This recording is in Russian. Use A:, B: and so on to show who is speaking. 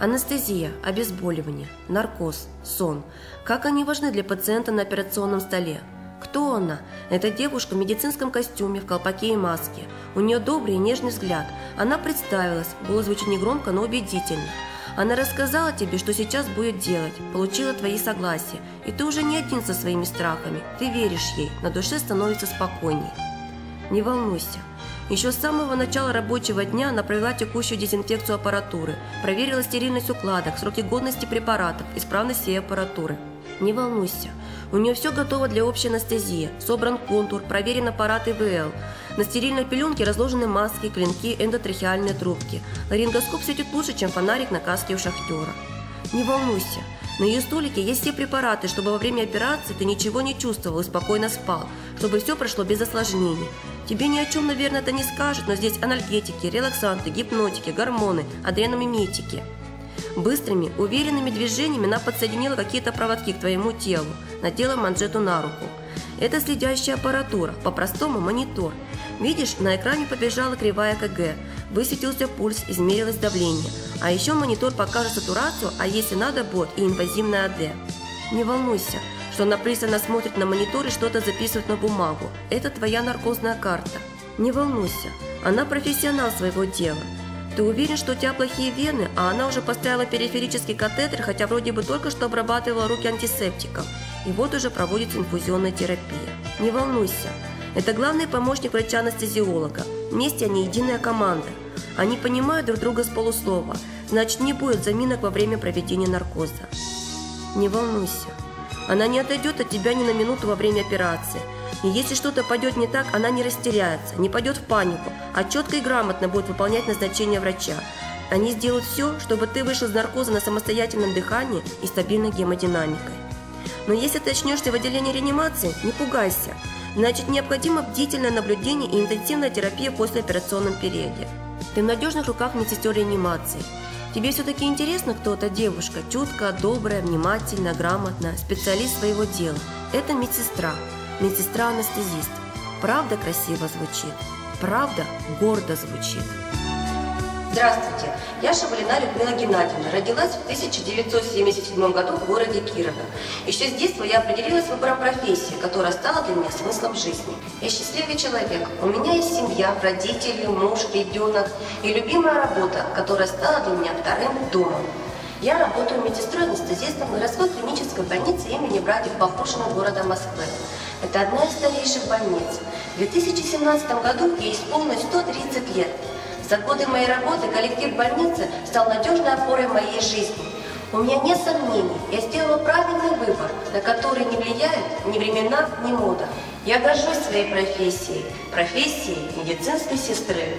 A: Анестезия, обезболивание, наркоз, сон. Как они важны для пациента на операционном столе? Кто она? Это девушка в медицинском костюме, в колпаке и маске. У нее добрый и нежный взгляд. Она представилась, голос звучит негромко, но убедительно. Она рассказала тебе, что сейчас будет делать, получила твои согласия, и ты уже не один со своими страхами. Ты веришь ей, на душе становится спокойней. Не волнуйся. Еще с самого начала рабочего дня она провела текущую дезинфекцию аппаратуры, проверила стерильность укладок, сроки годности препаратов, исправность всей аппаратуры. Не волнуйся. У нее все готово для общей анестезии. Собран контур, проверен аппарат ИВЛ. На стерильной пеленке разложены маски, клинки, эндотрахеальные трубки. Ларингоскоп светит лучше, чем фонарик на каске у шахтера. Не волнуйся. На ее столике есть все препараты, чтобы во время операции ты ничего не чувствовал и спокойно спал, чтобы все прошло без осложнений. Тебе ни о чем, наверное, это не скажет, но здесь анальгетики, релаксанты, гипнотики, гормоны, адреномиметики. Быстрыми, уверенными движениями она подсоединила какие-то проводки к твоему телу, надела манжету на руку. Это следящая аппаратура, по-простому монитор. Видишь, на экране побежала кривая КГ, высветился пульс, измерилось давление. А еще монитор покажет сатурацию, а если надо, бот и инвазивное АД. Не волнуйся, что она пристально смотрит на монитор и что-то записывает на бумагу. Это твоя наркозная карта. Не волнуйся, она профессионал своего дела. Ты уверен, что у тебя плохие вены, а она уже поставила периферический катетер, хотя вроде бы только что обрабатывала руки антисептиком. И вот уже проводится инфузионная терапия. Не волнуйся. Это главный помощник врача-анестезиолога. Вместе они единая команда. Они понимают друг друга с полуслова. Значит, не будет заминок во время проведения наркоза. Не волнуйся. Она не отойдет от тебя ни на минуту во время операции. И если что-то пойдет не так, она не растеряется, не пойдет в панику, а четко и грамотно будет выполнять назначение врача. Они сделают все, чтобы ты вышел из наркоза на самостоятельном дыхании и стабильной гемодинамикой. Но если ты очнешься в отделении реанимации, не пугайся. Значит, необходимо бдительное наблюдение и интенсивная терапия в послеоперационном периоде. Ты в надежных руках медсестер реанимации. Тебе все-таки интересно, кто эта девушка? Чуткая, добрая, внимательная, грамотная, специалист своего дела. Это медсестра. Медсестра-анестезист. Правда красиво звучит? Правда гордо звучит? Здравствуйте, я Шабалина Людмила Геннадьевна. Родилась в 1977 году в городе Кирово. Еще с детства я определилась выбором профессии, которая стала для меня смыслом жизни. Я счастливый человек. У меня есть семья, родители, муж, ребенок и любимая работа, которая стала для меня вторым домом. Я работаю медсестрой-анестезистом городской клинической больнице имени братьев Бахрушина города Москвы. Это одна из старейших больниц. В 2017 году ей исполнилось 130 лет. За годы моей работы коллектив больницы стал надежной опорой моей жизни. У меня нет сомнений, я сделала правильный выбор, на который не влияют ни времена, ни мода. Я горжусь своей профессией, профессией медицинской сестры.